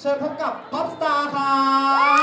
เชิญพบกับป๊อปสตาร์ครับ